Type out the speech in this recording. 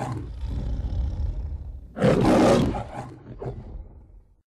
Bye.